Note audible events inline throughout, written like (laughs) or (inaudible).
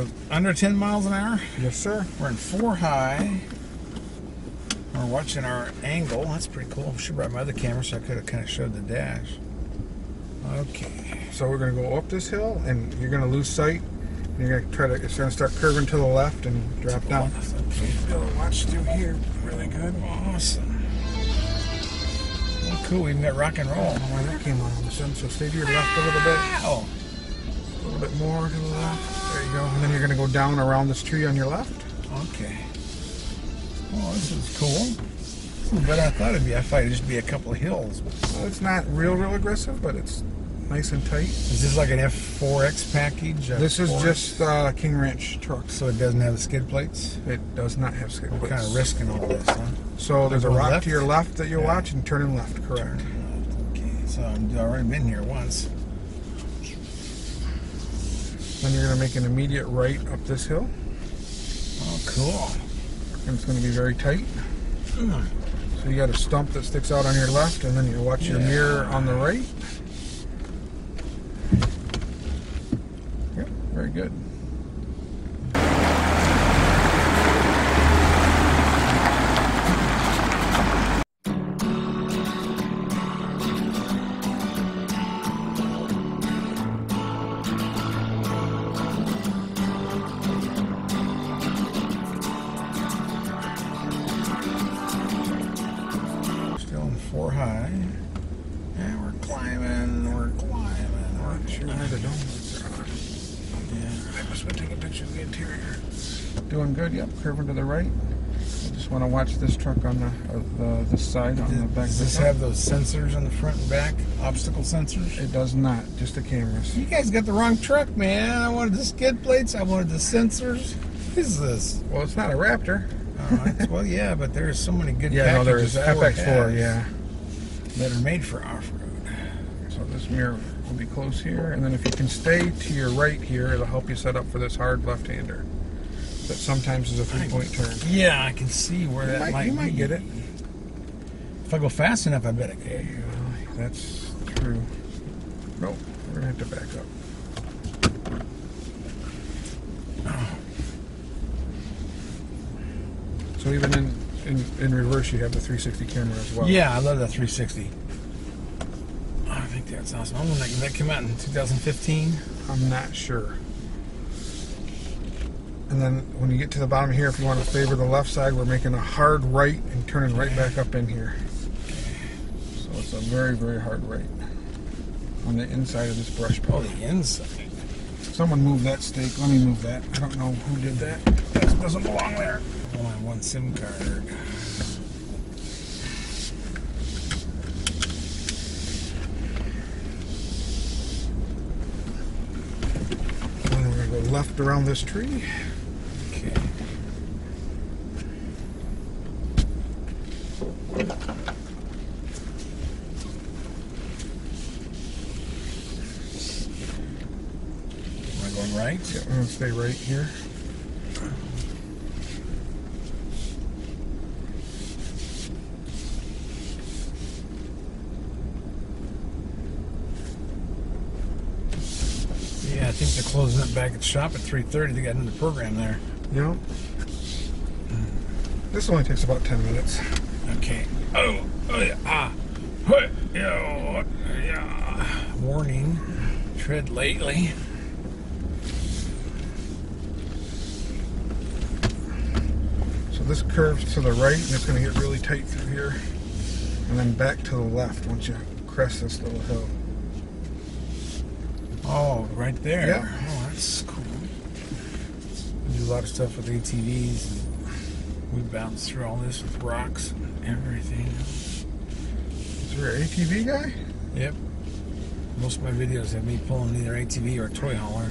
with under 10 miles an hour. Yes, sir. We're in four high. We're watching our angle. That's pretty cool. Should brought my other camera so I could have kind of showed the dash. Okay. So we're gonna go up this hill, and you're gonna lose sight. And you're gonna try to. It's gonna start curving to the left and drop down. Okay. Be able to watch through here really good. Awesome. Well, cool. We got rock and roll. Oh, where that came on all of a sudden. So stay to your left a little bit. Wow. A little bit more to the left. You go. And then you're gonna go down around this tree on your left. Okay. Well, this is cool. This is better than I thought it'd be. I thought it'd just be a couple of hills. Well, it's not real, real aggressive, but it's nice and tight. Is this like an F4X package? This is F4? just uh, King Ranch trucks. So it doesn't have the skid plates? It does not have skid plates. We're kind of risking all this, huh? So there's a rock left? to your left that you'll Yeah. watch and turn in left, correct. Okay, so I've already been here once. Then you're gonna make an immediate right up this hill, Oh, cool. and it's gonna be very tight. Mm. So you got a stump that sticks out on your left, and then you watch your mirror on the right. Yep, very good. Curving to the right. I just want to watch this truck on the uh, the, the side on the back. Does this have those sensors on the front and back? Obstacle sensors? It does not. Just the cameras. You guys got the wrong truck, man. I wanted the skid plates. I wanted the sensors. What is this? Well, it's not a Raptor. Right. well, yeah, but there's so many good Yeah, no, there is packages Ford FX4. has Yeah. that are made for off-road. So this mirror will be close here, and then if you can stay to your right here, it'll help you set up for this hard left-hander. That sometimes is a three-point turn. Yeah, I can see where You that might, might you might be. get it. If I go fast enough, I bet I can. That's true. Nope, we're gonna have to back up. So even in, in, in reverse, you have the 360 camera as well. Yeah, I love that 360. Oh, I think that's awesome. I wonder that, that came out in 2015. I'm not sure. And then when you get to the bottom here, if you want to favor the left side, we're making a hard right and turning right back up in here. So it's a very, very hard right on the inside of this brush Oh, pile. the inside. Someone moved that stake. Let me move that. I don't know who did that. That doesn't belong there. Oh, Only one SIM card. And then we're gonna go left around this tree. Okay. Am I going right? Yeah, we're gonna stay right here. Yeah, I think they're closing up back at the shop at 3.30. They got another program there. Yep. This only takes about 10 minutes. Okay. Oh, oh yeah. Ah. Yeah. Warning. Tread lightly. So this curves to the right and it's gonna get really tight through here. And then back to the left once you crest this little hill. Oh, right there. Yeah. Oh, that's cool. We do a lot of stuff with ATVs. And we bounce through all this with rocks and everything. Is there an ATV guy? Yep. Most of my videos have me pulling either ATV or a toy hauler.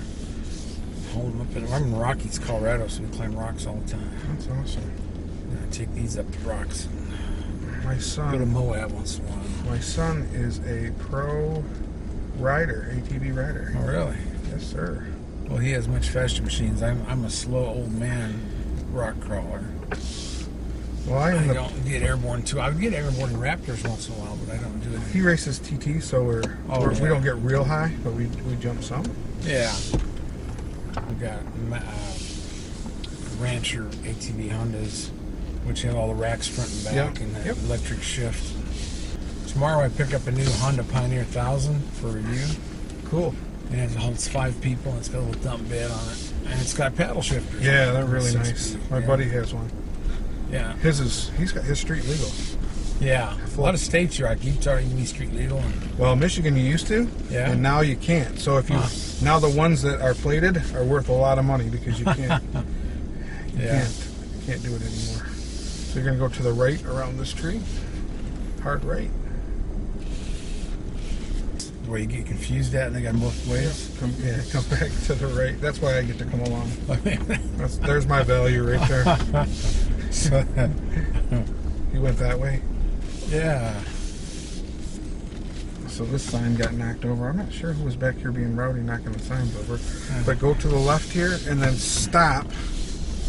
Hold them up in. I'm in Rockies, Colorado, so we climb rocks all the time. That's awesome. Take these up the rocks. My Go to son Moab once in a while. my son is a pro rider, ATV rider. Oh, really? Yes, sir. Well, he has much faster machines. I'm, I'm a slow old man rock crawler. Well, I I don't get airborne too. I would get airborne in Raptors once in a while, but I don't do it. he races TT, so we're, Oh, we're yeah. we don't get real high, but we we jump some. Yeah. We got uh, Rancher ATV Hondas, which have all the racks front and back Yep, and the yep. electric shift. Tomorrow I pick up a new Honda Pioneer 1000 for review. Cool. And it holds five people and it's got a little dump bed on it. And it's got paddle shifters. Yeah, they're really nice. speed, My yeah. buddy has one. Yeah. His is he's got his street legal. Yeah. A lot of states you're like Utah, you can be street legal. And, Well, Michigan you used to, Yeah. and now you can't. So if you Huh. now the ones that are plated are worth a lot of money because you can't (laughs) you yeah. can't you can't do it anymore. So you're gonna go to the right around this tree, hard right. Where you get confused at and they got them both ways. Come yeah, come back to the right. That's why I get to come along. (laughs) That's, there's my value right there. So, (laughs) (laughs) You went that way. yeah. So this sign got knocked over. I'm not sure who was back here being rowdy knocking the signs over. But go to the left here and then stop.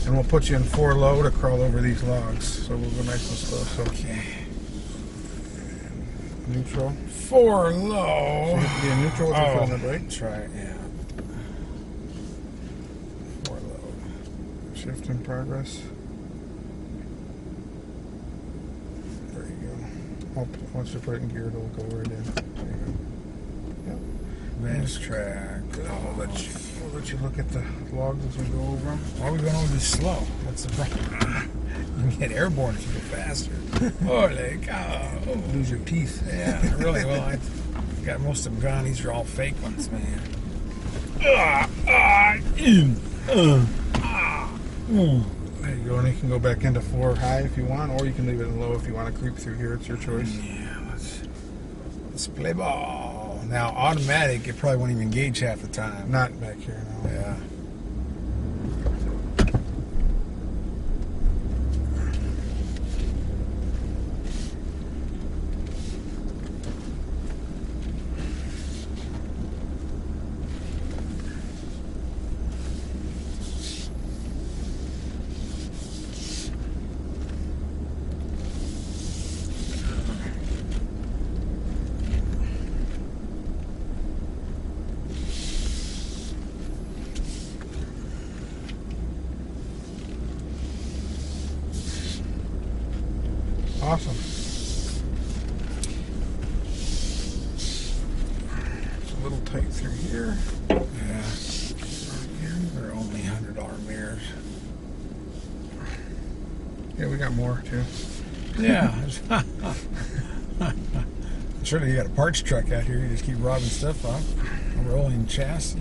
And we'll put you in four low to crawl over these logs. So we'll go nice and slow. So Okay. neutral. Four So low. you have be in neutral with your foot brake. Oh. That's right, yeah. Four low. Shift in progress. There you go. Once you put it in gear, it'll go right in. There you Advanced track. Oh, I'll I'll let you look at the logs as we go over them. why are we going over this slow? That's the problem. (laughs) You can get airborne if you go faster. (laughs) Holy cow. Lose your teeth. Yeah, really. Well, I (laughs) got most of them gone. These are all fake ones, man. Ah, ah, uh, ah, mm. There you go, and you can go back into four high if you want, or you can leave it in low if you want to creep through here. It's your choice. Yeah, let's, let's play ball. Now, automatic, it probably won't even engage half the time. Not back here now. Yeah. Awesome. It's a little tight through here. Yeah. They're only hundred dollar mirrors. Yeah, we got more too. Yeah. Surely you got a parts truck out here. You just keep robbing stuff off. A rolling chassis.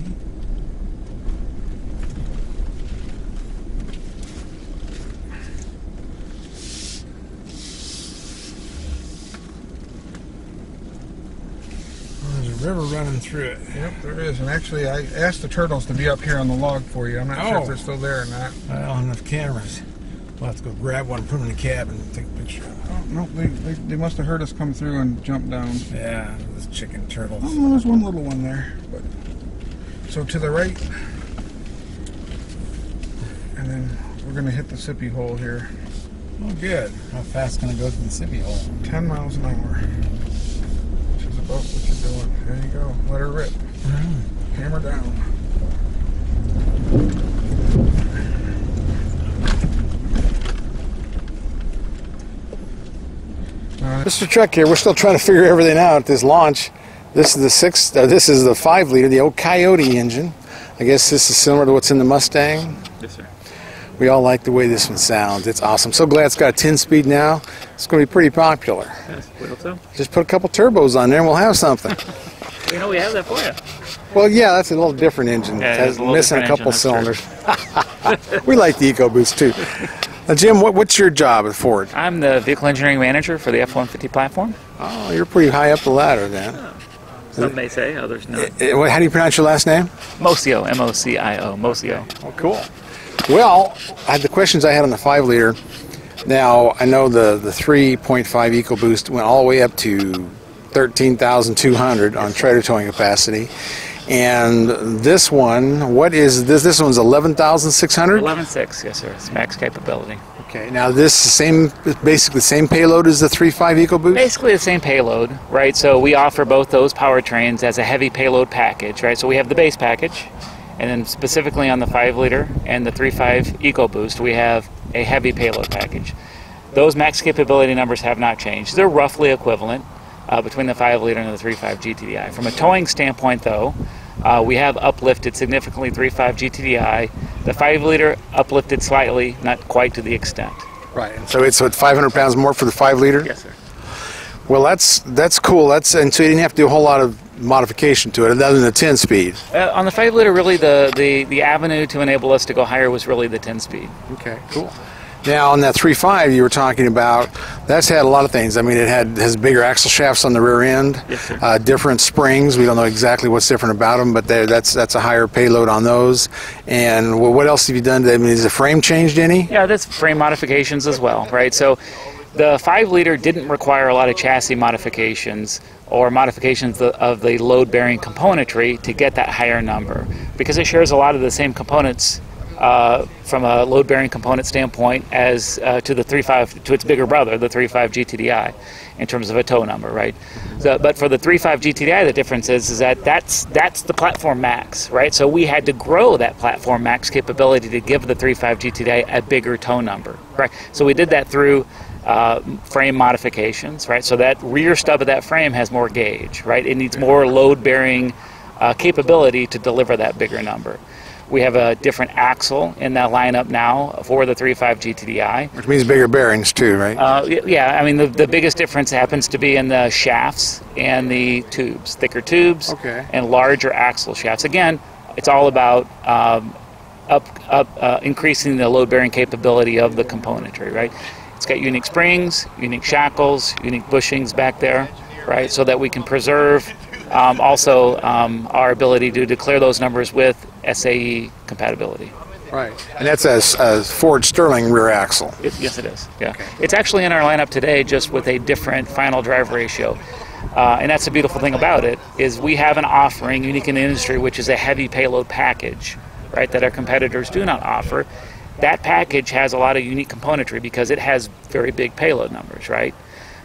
There's a river running through it. Yep, there is. And actually, I asked the turtles to be up here on the log for you. I'm not sure Oh. if they're still there or not. I don't have enough cameras. We'll have to go grab one, put them in the cab, and take a picture. Oh, no, they, they, they must have heard us come through and jump down. Yeah, those chicken turtles. Oh, there's one little one there. But so to the right, and then we're gonna hit the sippy hole here. Oh, good. How fast can I go through the sippy hole? 10 miles an hour, which is about what you're doing. There you go. Let her rip. Hammer down. Uh, Mr. Truck here. We're still trying to figure everything out. This launch. This is the six. Uh, this is the five liter, the old Coyote engine. I guess this is similar to what's in the Mustang. Yes, sir. We all like the way this one sounds. It's awesome. So glad it's got a 10 speed now. It's going to be pretty popular. Yes, we hope so. Just put a couple turbos on there and we'll have something. (laughs) You know, we have that for you. well, yeah, that's a little different engine. Yeah, it Has- is a little missing a couple engine, cylinders. (laughs) we like the EcoBoost too. (laughs) Now, Jim, what, what's your job at Ford? I'm the vehicle engineering manager for the F-150 platform. Oh, you're pretty high up the ladder then. Some may say, others not. Eh, How do you pronounce your last name? Mocio, M-O-C-I-O, Mocio. Oh, cool. Well, I had the questions I had on the five liter. Now I know the the 3.5 EcoBoost went all the way up to 13,200 on trailer towing capacity, and this one, what is this? This one's 11,600. 11.6, yes, sir. It's max capability. Okay. Now this is same, basically the same payload as the 3.5 EcoBoost. Basically the same payload, right? So we offer both those powertrains as a heavy payload package, right? So we have the base package, And then specifically on the 5 liter and the 3.5 EcoBoost, we have a heavy payload package. Those max capability numbers have not changed. They're roughly equivalent uh, between the 5 liter and the 3.5 GTDI. From a towing standpoint, though, uh, we have uplifted significantly 3.5 GTDI. The 5 liter uplifted slightly, not quite to the extent. Right. And so it's what 500 pounds more for the five liter. Yes, sir. Well, that's that's cool. That's and so you didn't have to do a whole lot of modification to it, other than the 10 speed. Uh, on the 5 liter, really, the, the, the avenue to enable us to go higher was really the 10 speed. Okay, cool. Now on that 3.5 you were talking about, that's had a lot of things. I mean, it had has bigger axle shafts on the rear end, Yes, uh, different springs. We don't know exactly what's different about them, but that's that's a higher payload on those. And well, what else have you done? To, I mean, has the frame changed any? Yeah, that's frame modifications as well, right? So the 5 liter didn't require a lot of chassis modifications or modifications of the load bearing componentry to get that higher number because it shares a lot of the same components. Uh, from a load bearing component standpoint, as uh, to the 3.5 to its bigger brother, the 3.5 GTDI, in terms of a tow number, right? So, but for the 3.5 GTDI, the difference is, is that that's that's the platform max, right? So we had to grow that platform max capability to give the 3.5 GTDI a bigger tow number, right? So we did that through uh, frame modifications, right? So that rear stub of that frame has more gauge, right? It needs more load-bearing uh, capability to deliver that bigger number. We have a different axle in that lineup now for the 3.5 GTDI. Which means bigger bearings too, right? Uh, yeah, I mean, the, the biggest difference happens to be in the shafts and the tubes, thicker tubes Okay. and larger axle shafts. Again, it's all about um, up, up, uh, increasing the load bearing capability of the componentry, right? It's got unique springs, unique shackles, unique bushings back there, right? So that we can preserve um, also um, our ability to declare those numbers with SAE compatibility. right. And that's a Ford Sterling rear axle. It, yes, it is. Yeah, it's actually in our lineup today, just with a different final drive ratio. Uh, and that's the beautiful thing about it is we have an offering unique in the industry, which is a heavy payload package, right? That our competitors do not offer. That package has a lot of unique componentry because it has very big payload numbers, right?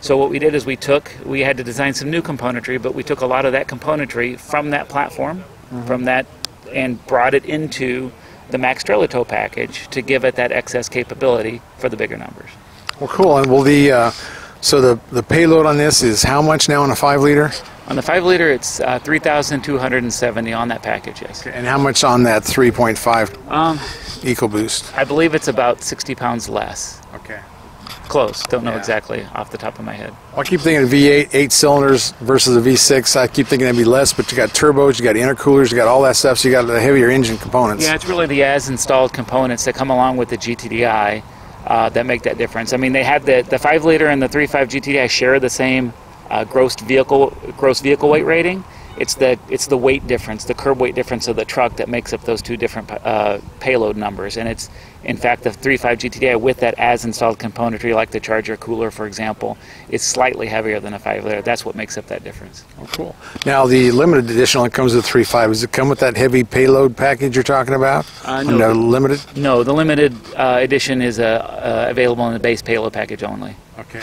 So what we did is we took, we had to design some new componentry, but we took a lot of that componentry from that platform, from that, and brought it into the Max Trailer Tow package to give it that excess capability for the bigger numbers. Well, cool. And will the uh, so the the payload on this is how much now on a five liter, On the five liter, it's uh, 3,270 on that package. Yes. and how much on that 3.5 Um, EcoBoost? I believe it's about 60 pounds less. Okay. Close. Don't know Yeah. exactly off the top of my head. I keep thinking of V8, eight cylinders versus a V6. I keep thinking that'd be less, but you got turbos, you got intercoolers, you got all that stuff, so you got the heavier engine components. Yeah, it's really the as installed components that come along with the GTDI uh, that make that difference. I mean, they have the the five liter and the 3.5 GTDI share the same uh, gross vehicle gross vehicle weight rating. It's the it's the weight difference, the curb weight difference of the truck that makes up those two different uh, payload numbers. And it's in fact the 3.5 GTDI with that as installed componentry, like the charger cooler, for example, is slightly heavier than a five liter. That's what makes up that difference. Oh, cool. Now the limited edition only comes with 3.5. Does it come with that heavy payload package you're talking about? Uh, no. no limited. No, the limited uh, edition is uh, uh, available in the base payload package only. Okay.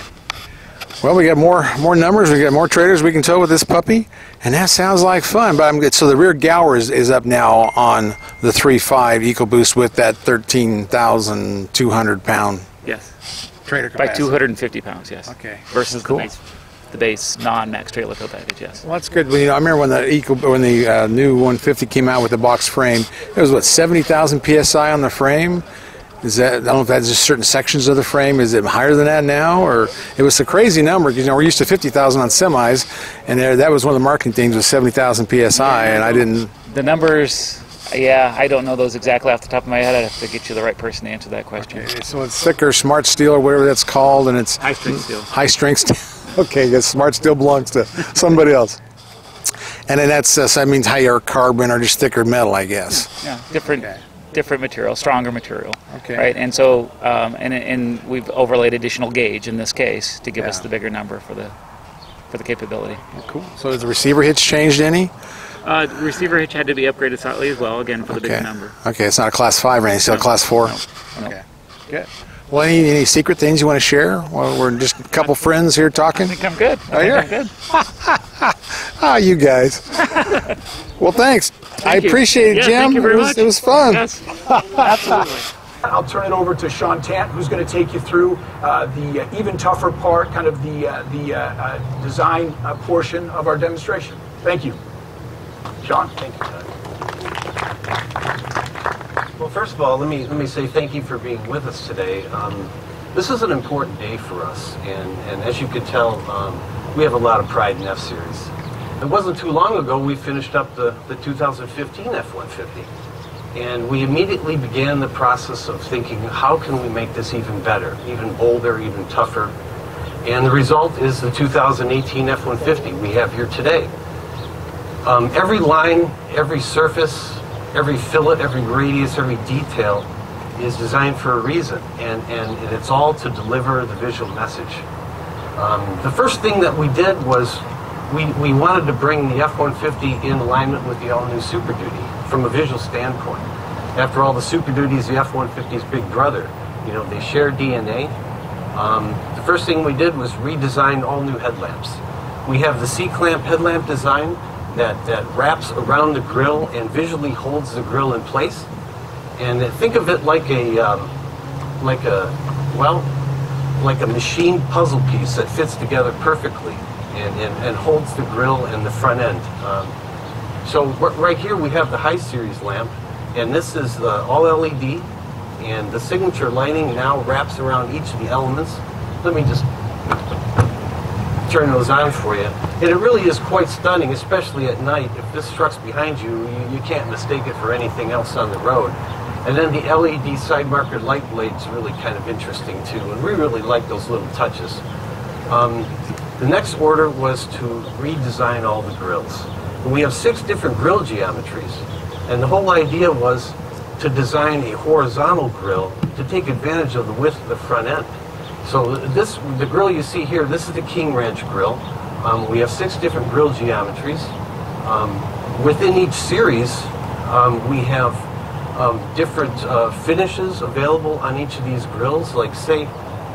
Well, we got more more numbers. We got more traders we can tow with this puppy, and that sounds like fun. But I'm good. So the rear GAWR is, is up now on the 3.5 EcoBoost with that 13,200 pound Yes. trader By 250 pounds, yes. Okay. Versus Cool. the base, the base non-max trailer tow package, yes. Well, that's good. Well, you know, I remember when the Eco, when the uh, new 150 came out with the box frame. It was what 70,000 psi on the frame. Is that I don't know if that's just certain sections of the frame. Is it higher than that now, or it was a crazy number? Because you know we're used to 50,000 on semis, and there, that was one of the marketing things was 70,000 psi, and I didn't. The numbers, yeah, I don't know those exactly off the top of my head. I'd have to get you the right person to answer that question. So it's thicker, smart steel, or whatever that's called, and it's High strength steel. high strength steel. (laughs) okay, because smart steel belongs to somebody else. And then that's uh, so that means higher carbon or just thicker metal, I guess. Yeah, different, Okay. Different material, stronger material. Okay. Right, and so, um, and, and we've overlaid additional gauge in this case to give us the bigger number for the, for the capability. Cool. So has the receiver hitch changed any? Uh, receiver hitch had to be upgraded slightly as well, again for the bigger number. Okay, it's not a class five or anything, it's still a class four. No. Okay. Good. Well, any, any secret things you want to share? Well, we're just a couple friends here talking. I talking. think I'm good. I Oh, think yeah? I'm good. (laughs) Ah, you guys. (laughs) well, thanks. I you. appreciate it, Yeah, Jim. thank you very it, was, much. it was fun. Yes, (laughs) absolutely. I'll turn it over to Sean Tant, who's going to take you through uh, the uh, even tougher part, kind of the uh, the uh, uh, design uh, portion of our demonstration. Thank you, Sean. Thank you, Doug. Well, first of all, let me let me say thank you for being with us today. Um, this is an important day for us, and, and as you can tell, um, we have a lot of pride in F-Series. It wasn't too long ago we finished up the, the 2015 F-150, and we immediately began the process of thinking, how can we make this even better, even bolder, even tougher? And the result is the 2018 F-150 we have here today. Um, every line, every surface, every fillet, every radius, every detail is designed for a reason, and, and it's all to deliver the visual message. Um, the first thing that we did was we, we wanted to bring the F-150 in alignment with the all-new Super Duty from a visual standpoint. After all, the Super Duty is the F-150's big brother. You know, they share DNA. Um, the first thing we did was redesign all new headlamps. We have the C-clamp headlamp design that, that wraps around the grill and visually holds the grill in place. And think of it like a, um, like a, well, like a machine puzzle piece that fits together perfectly and, and, and holds the grill and the front end. Um, so right here we have the high series lamp, and this is the all LED, and the signature lighting now wraps around each of the elements. Let me just turn those on for you. And it really is quite stunning, especially at night. If this truck's behind you, you, you can't mistake it for anything else on the road. And then the LED side marker light blade's really kind of interesting too, and we really like those little touches. Um, the next order was to redesign all the grills. And we have six different grill geometries, and the whole idea was to design a horizontal grill to take advantage of the width of the front end. So this, the grill you see here, this is the King Ranch grill. Um, we have six different grill geometries. Um, within each series, um, we have um, different uh, finishes available on each of these grills. Like say,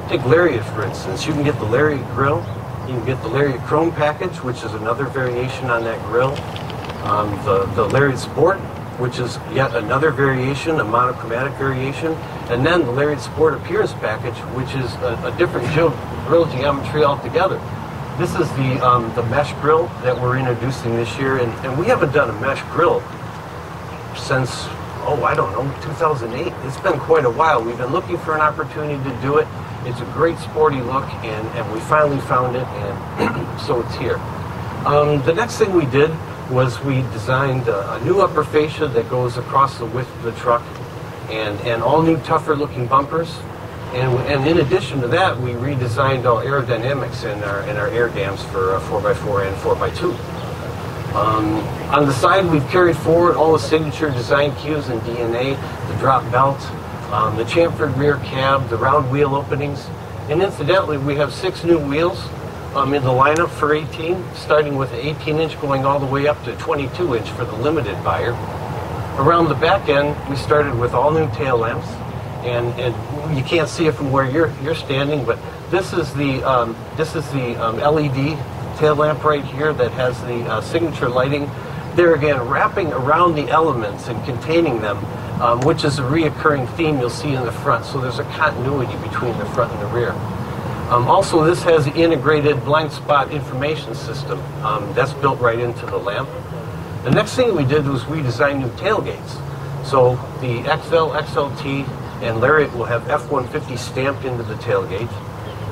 take Lariat for instance. You can get the Lariat grill. You can get the Lariat Chrome package, which is another variation on that grill. Um, the, the Lariat Sport, which is yet another variation, a monochromatic variation. And then the Lariat Sport Appearance package, which is a, a different geo- grill geometry altogether. This is the, um, the mesh grill that we're introducing this year, and, and we haven't done a mesh grill since, oh, I don't know, 2008. It's been quite a while. We've been looking for an opportunity to do it. It's a great sporty look, and, and we finally found it, and (clears throat) so it's here. Um, the next thing we did was we designed a, a new upper fascia that goes across the width of the truck, and, and all new tougher looking bumpers. And, and in addition to that, we redesigned all aerodynamics in our, in our air dams for uh, 4x4 and 4x2. Um, on the side, we've carried forward all the signature design cues and DNA, the drop belt, um, the chamfered rear cab, the round wheel openings, and incidentally, we have six new wheels um, in the lineup for 18, starting with 18 inch going all the way up to 22 inch for the limited buyer. Around the back end, we started with all new tail lamps, and, and you can't see it from where you're you're standing, but this is the um, this is the um, LED tail lamp right here that has the uh, signature lighting. There again, wrapping around the elements and containing them, um, which is a reoccurring theme you'll see in the front. So there's a continuity between the front and the rear. Um, also, this has the integrated blind spot information system um, that's built right into the lamp. The next thing we did was we designed new tailgates. So the XL, XLT, and Lariat will have F-150 stamped into the tailgate,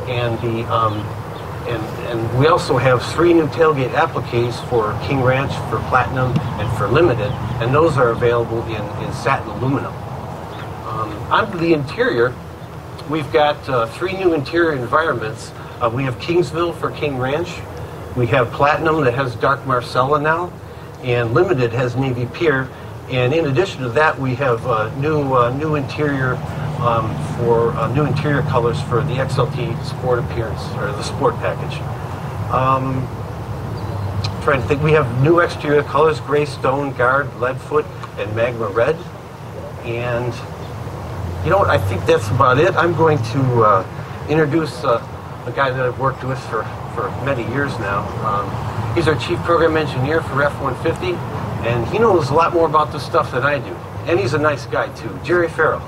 and the um, and and we also have three new tailgate appliques for King Ranch, for Platinum, and for Limited, and those are available in in satin aluminum. Um, the interior, we've got uh, three new interior environments. Uh, we have Kingsville for King Ranch. We have Platinum that has Dark Marsala now, and Limited has Navy Pier. And in addition to that, we have uh, new uh, new interior um, for uh, new interior colors for the XLT Sport Appearance or the Sport package. Um, trying to think, we have new exterior colors: gray stone, guard, leadfoot, and magma red. And you know what? I think that's about it. I'm going to uh, introduce uh, a guy that I've worked with for, for many years now. Um, He's our chief program engineer for F-150, and he knows a lot more about this stuff than I do. And he's a nice guy, too. Jerry Farrell.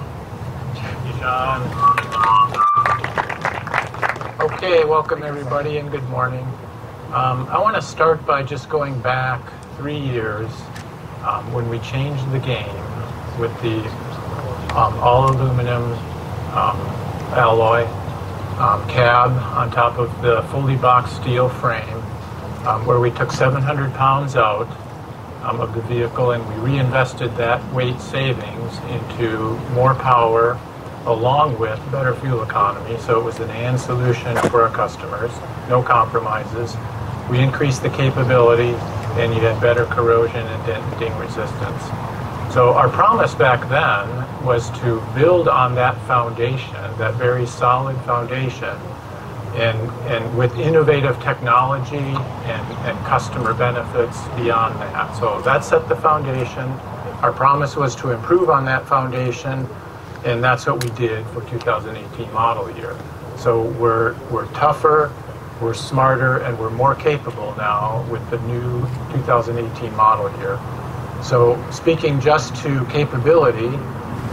Okay, welcome everybody and good morning. Um, I want to start by just going back three years um, when we changed the game with the um, all aluminum um, alloy um, cab on top of the fully boxed steel frame, um, where we took 700 pounds out of the vehicle and we reinvested that weight savings into more power along with better fuel economy. So it was an and solution for our customers, no compromises. We increased the capability and you had better corrosion and denting resistance. So our promise back then was to build on that foundation, that very solid foundation, and, and with innovative technology and, and customer benefits beyond that. So that set the foundation. Our promise was to improve on that foundation, and that's what we did for 2018 model year. So we're, we're tougher, we're smarter, and we're more capable now with the new 2018 model year. So speaking just to capability,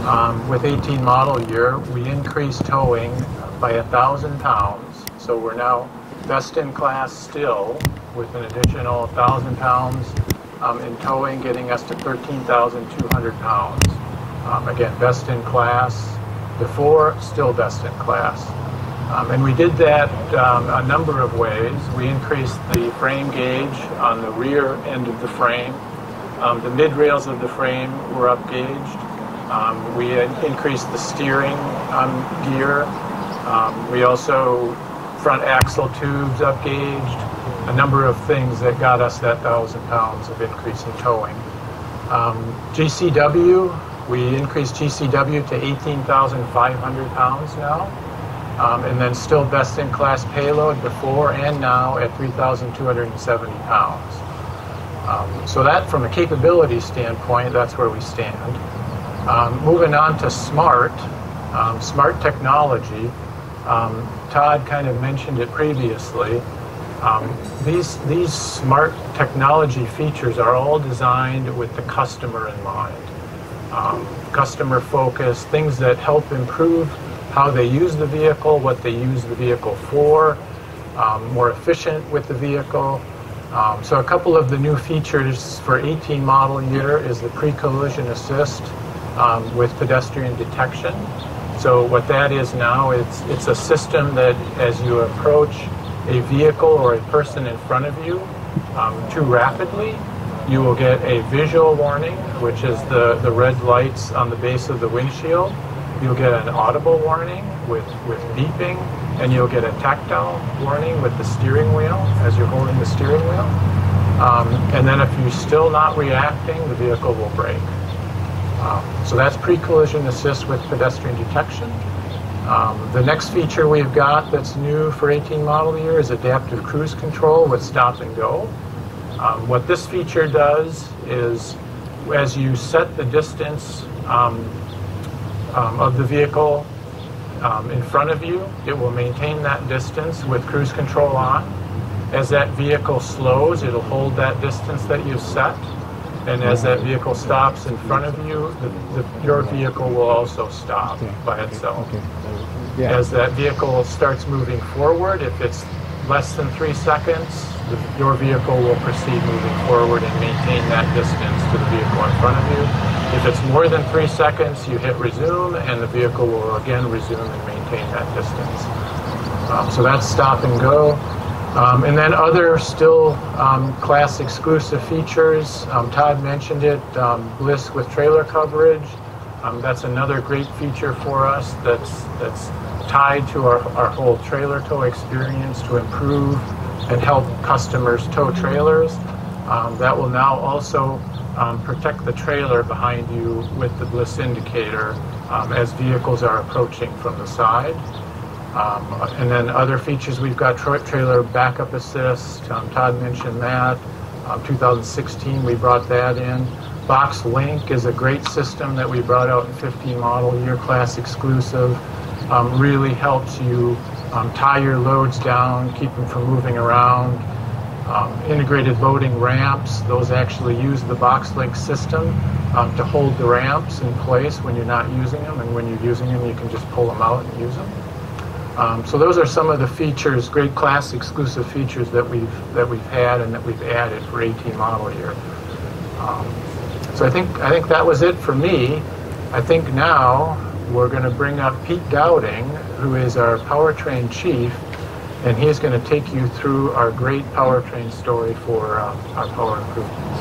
um, with 18 model year, we increased towing by a thousand pounds. So we're now best in class still with an additional 1,000 pounds um, in towing, getting us to 13,200 pounds. Um, again, best in class. Before, still best in class. Um, and we did that um, a number of ways. We increased the frame gauge on the rear end of the frame. Um, the mid rails of the frame were up gauged. Um, we increased the steering gear. Um, we also front axle tubes up gauged. A number of things that got us that thousand pounds of increase in towing. GCW, we increased GCW to 18,500 pounds now. Um, and then still best in class payload before and now at 3,270 pounds. Um, so that, from a capability standpoint, that's where we stand. Um, moving on to smart, um, smart technology. Um, Todd kind of mentioned it previously. Um, these these smart technology features are all designed with the customer in mind. Customer focus, things that help improve how they use the vehicle, what they use the vehicle for, um, more efficient with the vehicle. Um, so a couple of the new features for 18 model year is the pre-collision assist um, with pedestrian detection. So what that is now, it's, it's a system that as you approach a vehicle or a person in front of you um, too rapidly, you will get a visual warning, which is the, the red lights on the base of the windshield you'll get an audible warning with, with beeping, and you'll get a tactile warning with the steering wheel as you're holding the steering wheel. Um, and then if you're still not reacting, the vehicle will brake. Um, so that's pre-collision assist with pedestrian detection. Um, the next feature we've got that's new for 18 model year is adaptive cruise control with stop and go. Um, what this feature does is as you set the distance um, um, of the vehicle um, in front of you. It will maintain that distance with cruise control on. As that vehicle slows, it'll hold that distance that you've set. And as that vehicle stops in front of you, the, the, your vehicle will also stop by itself. As that vehicle starts moving forward, if it's less than three seconds, your vehicle will proceed moving forward and maintain that distance to the vehicle in front of you. If it's more than three seconds, you hit resume and the vehicle will again resume and maintain that distance. Um, so that's stop and go. Um, and then other still um, class exclusive features. Um, Todd mentioned it, um, BLIS with trailer coverage. Um, that's another great feature for us that's, that's tied to our, our whole trailer tow experience to improve and help customers tow trailers. Um, that will now also um, protect the trailer behind you with the BLIS indicator um, as vehicles are approaching from the side. Um, and then other features, we've got tra trailer backup assist. Um, Todd mentioned that. Um, 2016, we brought that in. Box Link is a great system that we brought out in 15 model year class exclusive. really helps you um, tie your loads down, keep them from moving around. Um, integrated loading ramps, those actually use the box link system um, to hold the ramps in place when you're not using them, and when you're using them, you can just pull them out and use them. Um, so those are some of the features, great class exclusive features that we've that we've had and that we've added for 18 model year. Um, so I think I think that was it for me. I think now we're going to bring up Pete Dowding, who is our powertrain chief, and he's going to take you through our great powertrain story for uh, our power improvements.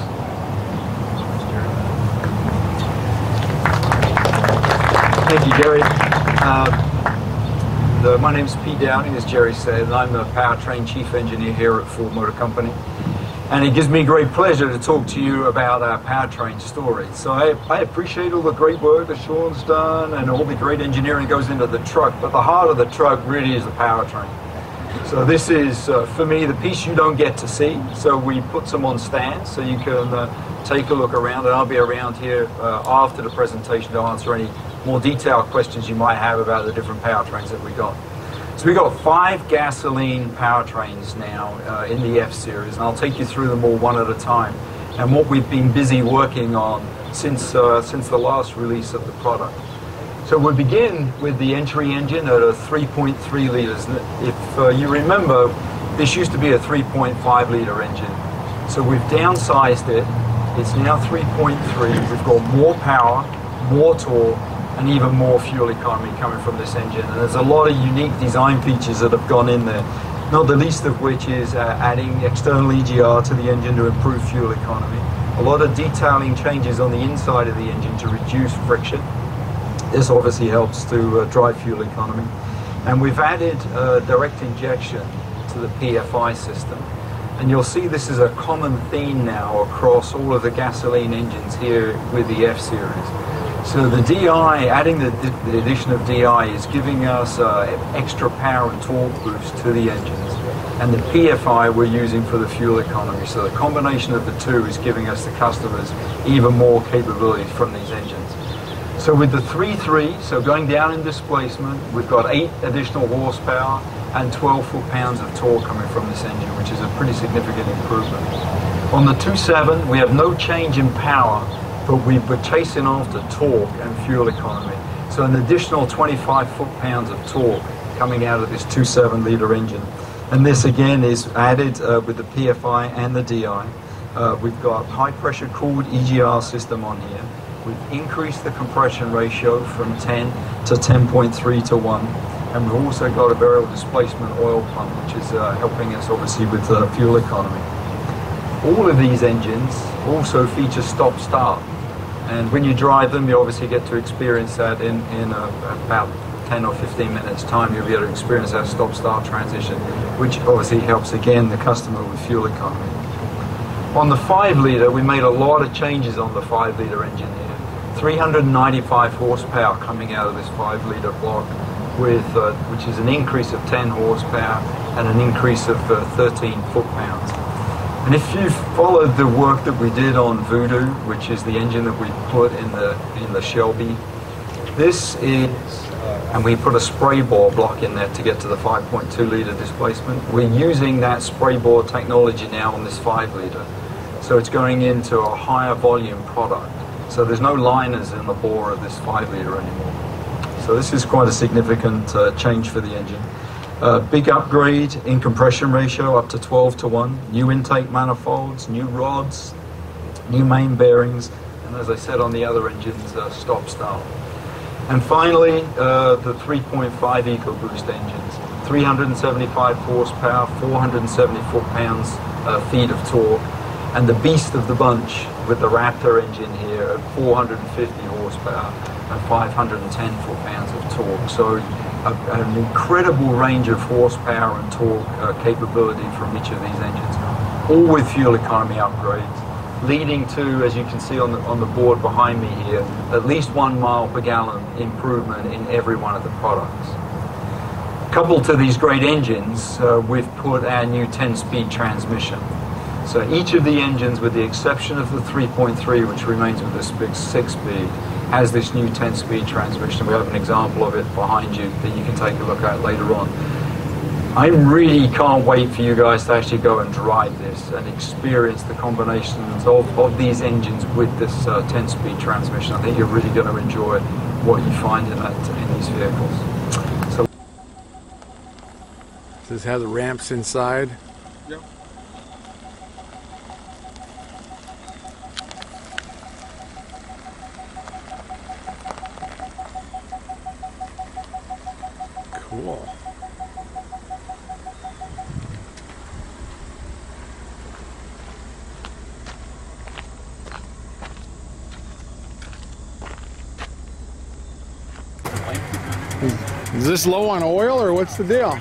Thank you, Jerry. Uh, the, my name's Pete Dowding, as Jerry said, and I'm the powertrain chief engineer here at Ford Motor Company. And it gives me great pleasure to talk to you about our powertrain story. So I, I appreciate all the great work that Sean's done and all the great engineering goes into the truck, but the heart of the truck really is the powertrain. So this is, uh, for me, the piece you don't get to see. So we put some on stands so you can uh, take a look around, and I'll be around here uh, after the presentation to answer any more detailed questions you might have about the different powertrains that we got. So we've got five gasoline powertrains now uh, in the F series, and I'll take you through them all one at a time. And what we've been busy working on since uh, since the last release of the product. So we begin with the entry engine at a 3.3 liters. If uh, you remember, this used to be a 3.5 liter engine. So we've downsized it. It's now 3.3. We've got more power, more torque, and even more fuel economy coming from this engine. And there's a lot of unique design features that have gone in there, not the least of which is uh, adding external EGR to the engine to improve fuel economy. A lot of detailing changes on the inside of the engine to reduce friction. This obviously helps to uh, drive fuel economy. And we've added uh, direct injection to the PFI system. And you'll see this is a common theme now across all of the gasoline engines here with the F-Series. So the DI, adding the, the addition of DI is giving us uh, extra power and torque boost to the engines. And the PFI we're using for the fuel economy. So the combination of the two is giving us the customers even more capabilities from these engines. So with the 3.3, so going down in displacement, we've got 8 additional horsepower and 12 foot-pounds of torque coming from this engine, which is a pretty significant improvement. On the 2.7, we have no change in power, but we were chasing after torque and fuel economy. So an additional 25 foot-pounds of torque coming out of this 2.7 litre engine. And this again is added uh, with the PFI and the DI. Uh, we've got high pressure cooled EGR system on here. We've increased the compression ratio from 10 to 10.3 to 1. And we've also got a variable displacement oil pump, which is uh, helping us obviously with fuel economy. All of these engines also feature stop-start. And when you drive them, you obviously get to experience that in, in a, about 10 or 15 minutes time, you'll be able to experience that stop-start transition, which obviously helps again the customer with fuel economy. On the 5 litre, we made a lot of changes on the 5 litre engine here. 395 horsepower coming out of this 5 litre block, with, uh, which is an increase of 10 horsepower and an increase of uh, 13 foot-pounds. And if you've followed the work that we did on Voodoo, which is the engine that we put in the in the Shelby, this is, uh, and we put a spray bore block in there to get to the 5.2 litre displacement. We're using that spray bore technology now on this 5 litre. So it's going into a higher volume product. So there's no liners in the bore of this 5 litre anymore. So this is quite a significant uh, change for the engine. Big upgrade in compression ratio up to 12 to 1. New intake manifolds, new rods, new main bearings, and as I said on the other engines, uh, stop start. And finally, uh, the 3.5 EcoBoost engines. 375 horsepower, 474 foot-pounds uh, feet of torque, and the beast of the bunch with the Raptor engine here at 450 horsepower and 510 foot-pounds of torque. So a, an incredible range of horsepower and torque uh, capability from each of these engines, all with fuel economy upgrades, leading to, as you can see on the, on the board behind me here, at least one mile per gallon improvement in every one of the products. Coupled to these great engines, uh, we've put our new 10-speed transmission. So each of the engines, with the exception of the 3.3, which remains with the 6-speed, has this new 10-speed transmission. We have an example of it behind you that you can take a look at later on. I really can't wait for you guys to actually go and drive this and experience the combinations of, of these engines with this uh, 10-speed transmission. I think you're really going to enjoy what you find in that in these vehicles. So Does this have the ramps inside? Yep. Is this low on oil or what's the deal?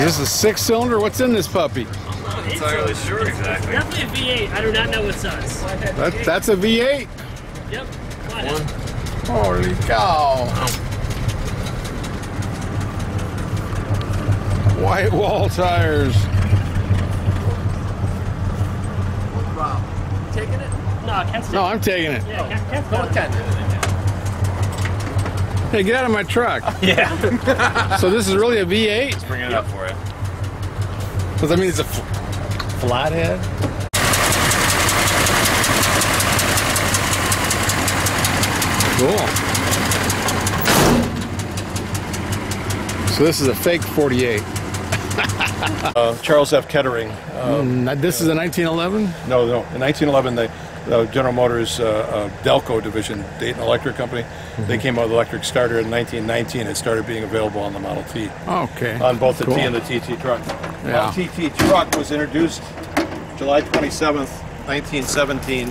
Is this a six cylinder? What's in this puppy? I'm not entirely sure exactly. Definitely a V8. I do not know what size. That, that's a V8. Yep. One. Holy cow. White wall tires. It? No, Kent's No, I'm taking it. Yeah, Kent, Kent's going Kent. Hey, get out of my truck. (laughs) Yeah. So this is really a V8? Let's Bring it up for you. Does that mean it's a f- flathead? Cool. So this is a fake 48. (laughs) Uh, Charles F. Kettering. Mm, this is a 1911? No, no. In 1911, the uh, General Motors uh, uh, Delco division, Dayton Electric Company, they came out with electric starter in 1919. It started being available on the Model T, Okay. on both the Cool. T and the TT truck. Yeah. The TT truck was introduced July 27th, 1917.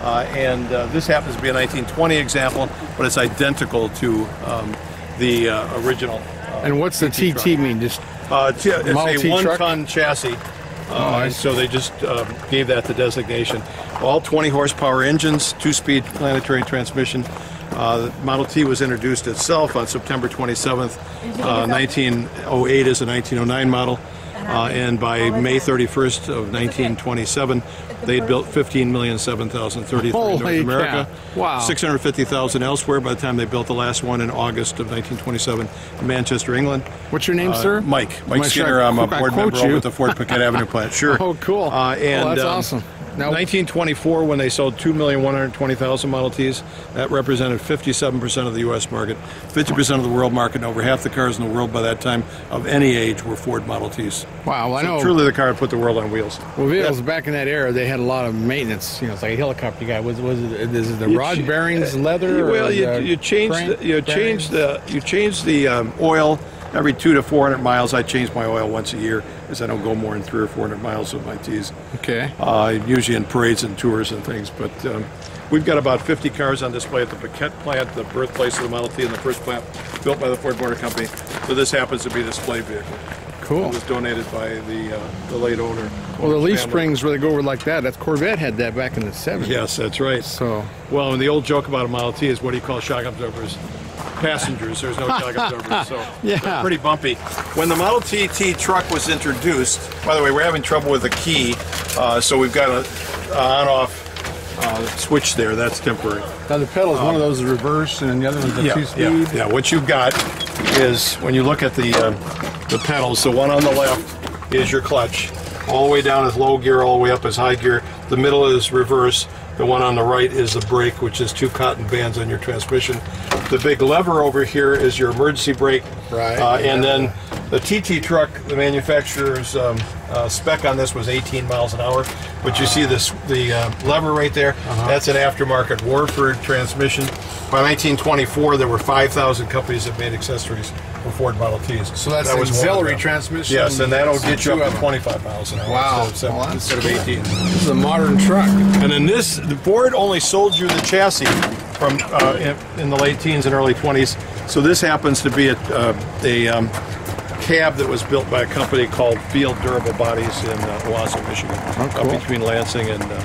Uh, and uh, this happens to be a 1920 example, but it's identical to um, the uh, original. Uh, And what's the TT TT mean? Just Uh, Model it's T a one-ton chassis, uh, and so they just uh, gave that the designation. All 20 horsepower engines, two-speed planetary transmission. Uh, Model T was introduced itself on September 27th, uh, 1908 as a 1909 model, uh, and by May 31st of 1927, they'd built 15,007,033 in North Holy America. cow. Wow. 650,000 elsewhere by the time they built the last one in August of 1927 in Manchester, England. what's your name, Uh, sir? Mike. Mike Am Skinner. sure I I'm a board quote member over at the Ford Piquette (laughs) Avenue plant. Sure. Oh, cool. Uh, and Oh, that's um, awesome. Now- 1924, when they sold 2,120,000 Model Ts, that represented 57% of the U.S. market, 50% of the world market, and over half the cars in the world by that time of any age were Ford Model Ts. Wow, I So know. truly the car that put the world on wheels. Well, vehicles back in that era, they had a lot of maintenance. You know, it's like a helicopter guy. Was was it? Is it the You rod bearings, leather? or Well, you, you crank the, you change the you change the um, oil every two to four hundred miles. I change my oil once a year because I don't go more than three or four hundred miles with my T's. Okay. Uh, usually in parades and tours and things. But um, we've got about 50 cars on display at the Piquette plant, the birthplace of the Model T, and the first plant built by the Ford Motor Company. So this happens to be a display vehicle. Cool. It was donated by the uh, the late owner. Well, the leaf Family. springs where they go over like that. That's Corvette had that back in the 70s. Yes, that's right. So Well, and the old joke about a Model T is what do you call shock absorbers? Passengers. There's no (laughs) shock absorbers, so Yeah. pretty bumpy. When the Model T T truck was introduced, by the way, we're having trouble with the key, uh, so we've got a on-off uh, switch there. That's temporary. now the pedals, one of those is reverse, and the other one's a Um, yeah, two-speed. Yeah, yeah. What you've got is when you look at the uh, the pedals. The one on the left is your clutch, all the way down is low gear, all the way up is high gear. The middle is reverse. The one on the right is the brake, which is two cotton bands on your transmission. The big lever over here is your emergency brake. Right. Uh, and then the TT truck, the manufacturer's um, uh, spec on this was 18 miles an hour. But you see this the uh, lever right there. Uh-huh. That's an aftermarket Warford transmission. By 1924, there were 5,000 companies that made accessories for Ford Model Ts. So that's that was auxiliary transmission. Yes, and that'll get you up to 25 miles an hour Wow. instead of, Well, instead of 18. This is a modern truck. And then this, the Ford only sold you the chassis from uh, in, in the late teens and early 20s. So this happens to be a, uh, a um, cab that was built by a company called Field Durable Bodies in uh, Owosso, Michigan, Oh, cool. up between Lansing and uh,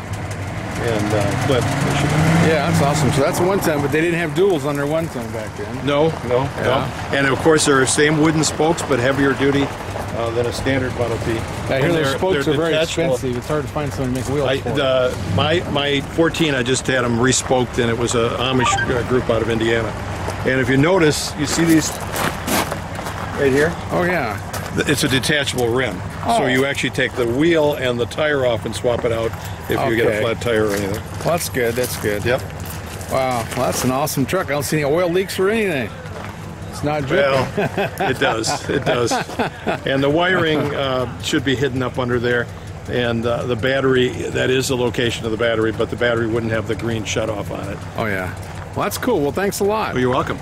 and uh, Michigan. Yeah, that's awesome. So that's a one-ton, but they didn't have duals on their one-ton back then. No, no, Yeah. no. And of course, they're the same wooden spokes, but heavier duty uh, than a standard Model T. I hear those they're- spokes are very expensive. It's hard to find someone to make wheels I, for. the, my my 14, I just had them respoked, and it was a Amish uh, group out of Indiana. And if you notice, you see these right here? Oh yeah. It's a detachable rim. So Oh. you actually take the wheel and the tire off and swap it out if you get a flat tire or anything. Well, that's good. That's good. Yep. Wow. Well, that's an awesome truck. I don't see any oil leaks or anything. It's not dripping. Well, it does. It does. And the wiring uh, should be hidden up under there. And uh, the battery, that is the location of the battery, but the battery wouldn't have the green shut off on it. oh yeah. Well, that's cool. Well, thanks a lot. Well, you're welcome.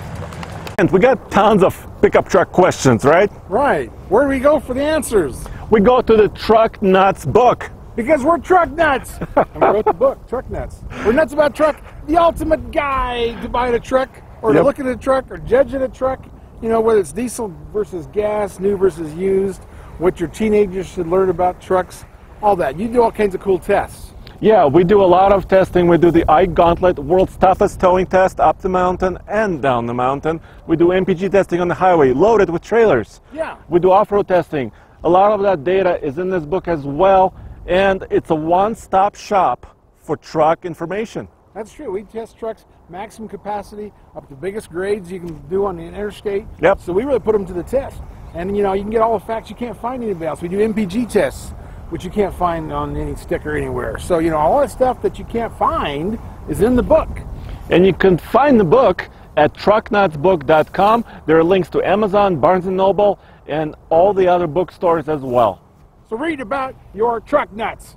And we got tons of pickup truck questions, right? Right. Where do we go for the answers? We go to the Truck Nuts book. Because we're truck nuts. and we wrote the book, Truck Nuts. We're nuts about truck, the ultimate guide to buying a truck, or to Yep. looking at a truck, or judging a truck. You know, whether it's diesel versus gas, new versus used, what your teenagers should learn about trucks, all that. You do all kinds of cool tests. Yeah, we do a lot of testing. We do the Ike Gauntlet, world's toughest towing test up the mountain and down the mountain. We do MPG testing on the highway, loaded with trailers. Yeah. We do off-road testing. A lot of that data is in this book as well, and it's a one-stop shop for truck information. That's true. We test trucks maximum capacity up to the biggest grades you can do on the interstate. Yep. So we really put them to the test. And you know, you can get all the facts you can't find anywhere else. We do MPG tests, which you can't find on any sticker anywhere. So you know, all that stuff that you can't find is in the book. And you can find the book at trucknutsbook.com. There are links to Amazon, Barnes & Noble, and all the other bookstores as well. So read about your truck nuts.